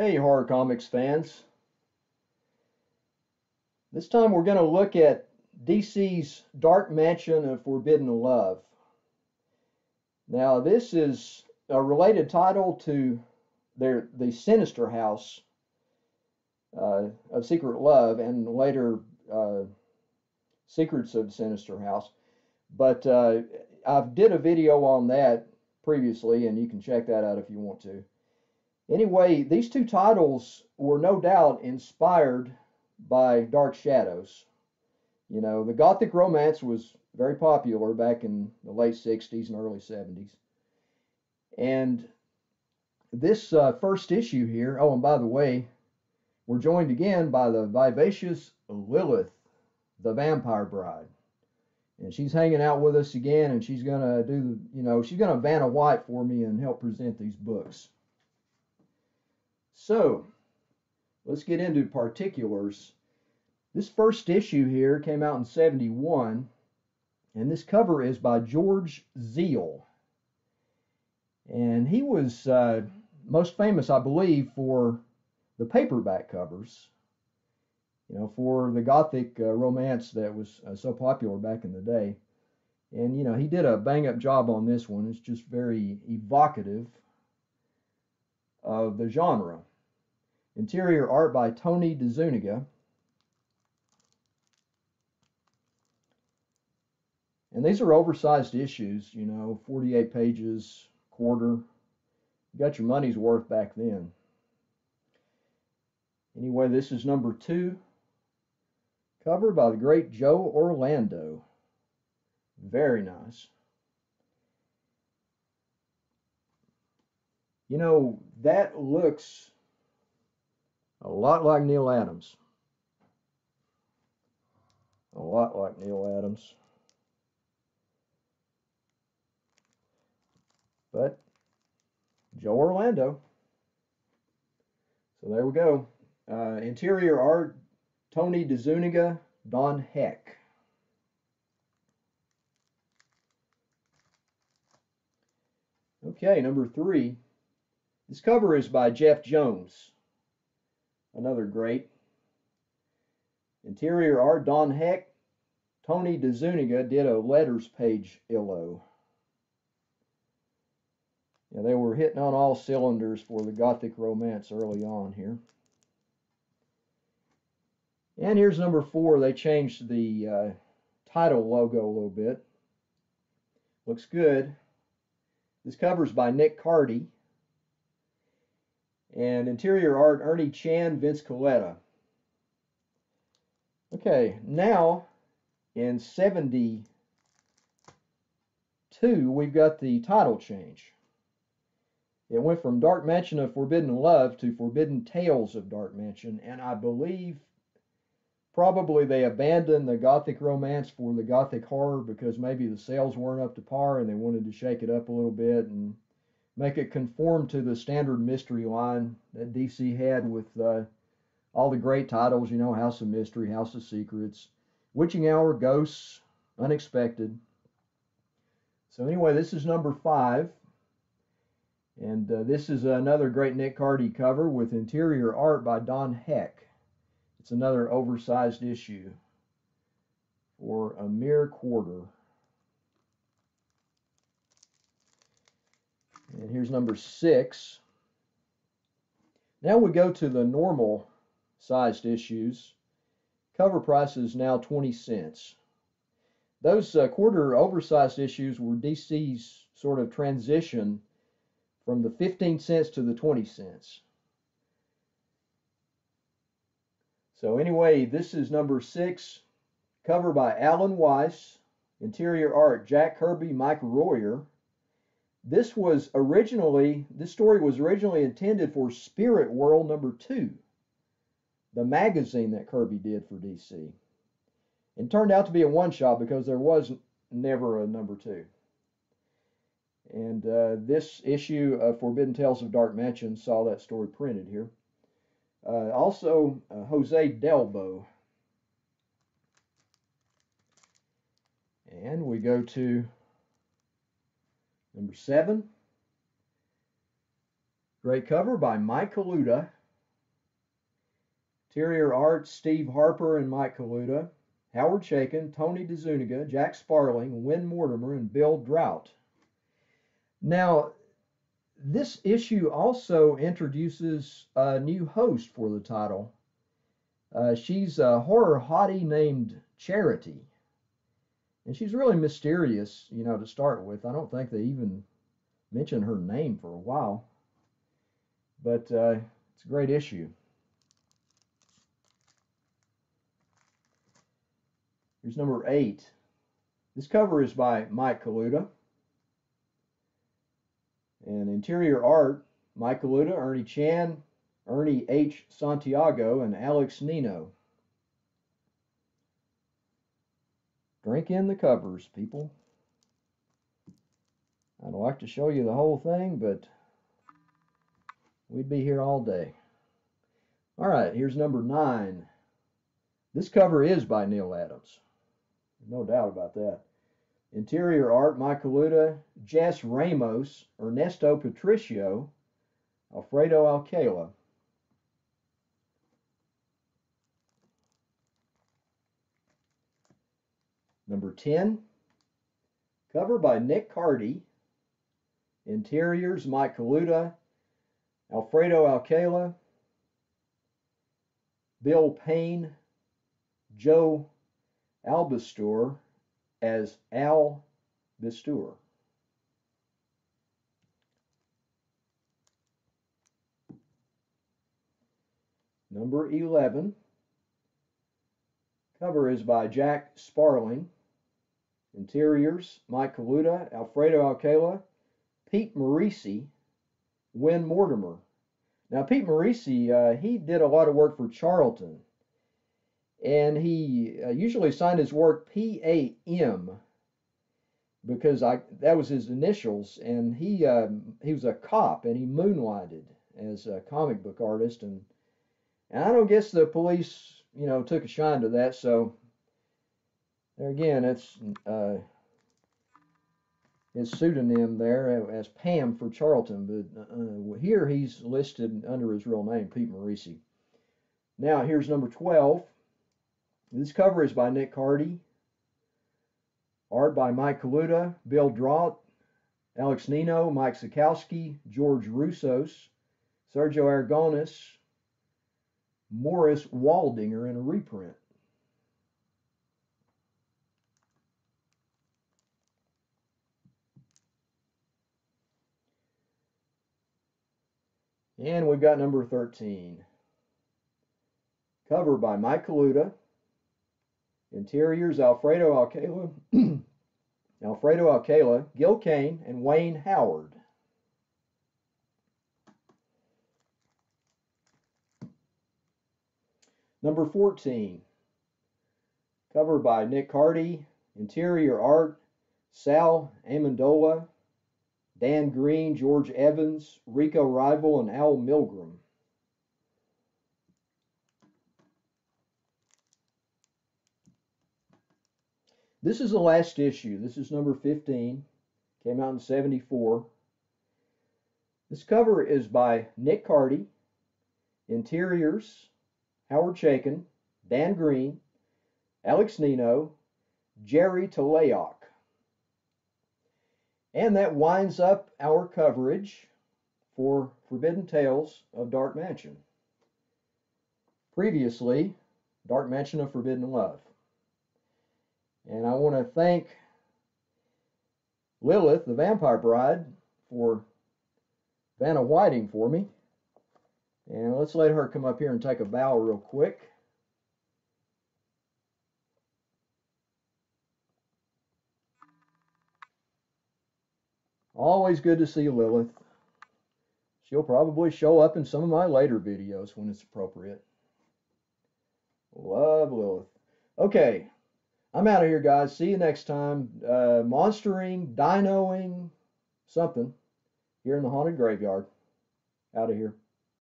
Hey, horror comics fans. This time we're going to look at DC's Dark Mansion of Forbidden Love. Now, this is a related title to their the Sinister House uh, of Secret Love and later uh, Secrets of Sinister House. But uh, I did a video on that previously, and you can check that out if you want to. Anyway, these two titles were no doubt inspired by Dark Shadows. You know, the Gothic romance was very popular back in the late 60s and early 70s. And this uh, first issue here, oh, and by the way, we're joined again by the vivacious Lilith, the vampire bride. And she's hanging out with us again, and she's going to do, you know, she's going to Vanna White for me and help present these books. So, let's get into particulars. This first issue here came out in 71, and this cover is by George Ziel. And he was uh, most famous, I believe, for the paperback covers, you know, for the Gothic uh, romance that was uh, so popular back in the day. And, you know, he did a bang up job on this one. It's just very evocative of the genre. Interior art by Tony DeZuniga. And these are oversized issues, you know, 48 pages, quarter. You got your money's worth back then. Anyway, this is number two, Cover by the great Joe Orlando. Very nice. You know, that looks a lot like Neal Adams. A lot like Neal Adams. But Joe Orlando. So there we go. Uh, interior art, Tony DeZuniga, Don Heck. Okay, number three. This cover is by Jeff Jones another great. Interior art, Don Heck. Tony DeZuniga did a letters page illo. Yeah, they were hitting on all cylinders for the Gothic romance early on here. And here's number four. They changed the uh, title logo a little bit. Looks good. This cover's by Nick Cardy and interior art Ernie Chan, Vince Colletta. Okay, now in 72 we've got the title change. It went from Dark Mansion of Forbidden Love to Forbidden Tales of Dark Mansion, and I believe probably they abandoned the Gothic romance for the Gothic horror because maybe the sales weren't up to par and they wanted to shake it up a little bit and make it conform to the standard mystery line that DC had with uh, all the great titles, you know, House of Mystery, House of Secrets, Witching Hour, Ghosts, Unexpected. So anyway, this is number five. And uh, this is another great Nick Cardy cover with interior art by Don Heck. It's another oversized issue for a mere quarter. And here's number six. Now we go to the normal sized issues. Cover price is now 20 cents. Those uh, quarter oversized issues were DC's sort of transition from the 15 cents to the 20 cents. So anyway, this is number six, cover by Alan Weiss, interior art Jack Kirby, Mike Royer, this was originally, this story was originally intended for Spirit World number two, the magazine that Kirby did for DC. And turned out to be a one shot because there was never a number two. And uh, this issue of Forbidden Tales of Dark Mansion saw that story printed here. Uh, also, uh, Jose Delbo. And we go to Number seven, great cover by Mike Kaluta, Interior art, Steve Harper and Mike Kaluta. Howard Chaykin, Tony DeZuniga, Jack Sparling, Win Mortimer, and Bill Draut. Now, this issue also introduces a new host for the title. Uh, she's a horror hottie named Charity. And she's really mysterious, you know, to start with. I don't think they even mention her name for a while. But uh, it's a great issue. Here's number eight. This cover is by Mike Kaluta. And interior art, Mike Kaluta, Ernie Chan, Ernie H. Santiago, and Alex Nino. Drink in the covers, people. I'd like to show you the whole thing, but we'd be here all day. All right, here's number nine. This cover is by Neal Adams. No doubt about that. Interior art, Mike Kaluta, Jess Ramos, Ernesto Patricio, Alfredo Alcala. Number 10, cover by Nick Cardy. Interiors, Mike Kaluta, Alfredo Alcala, Bill Payne, Joe Albastor as Al Bistur. Number 11. Cover is by Jack Sparling. Interiors, Mike Kaluta, Alfredo Alcala, Pete Morisi, Win Mortimer. Now, Pete Morisi, uh, he did a lot of work for Charlton and he uh, usually signed his work P.A.M. because I that was his initials, and he um, he was a cop and he moonlighted as a comic book artist, and and I don't guess the police you know took a shine to that, so there again it's uh, his pseudonym there as Pam for Charlton, but uh, here he's listed under his real name, Pete Morisi. Now here's number twelve. This cover is by Nick Cardy. Art by Mike Kaluta, Bill Draut, Alex Nino, Mike Sekowsky, George Roussos, Sergio Aragonés, Morris Waldinger in a reprint. And we've got number 13. Cover by Mike Kaluta, Interiors Alfredo Alcala, Alfredo Alcala, Gil Kane, and Wayne Howard. Number 14, cover by Nick Cardy, interior art, Sal Amendola, Dan Green, George Evans, Rico Rival, and Al Milgrom. This is the last issue. This is number 15. Came out in 74. This cover is by Nick Cardy. Interiors, Howard Chaykin, Dan Green, Alex Nino, Jerry Talaoc. And that winds up our coverage for Forbidden Tales of Dark Mansion. Previously, Dark Mansion of Forbidden Love. And I want to thank Lilith, the vampire bride, for Vanna Whiting for me. And let's let her come up here and take a bow real quick. Always good to see Lilith. She'll probably show up in some of my later videos when it's appropriate. Love Lilith. Okay, I'm out of here, guys. See you next time. Uh, monstering, dinoing, something here in the haunted graveyard. Out of here.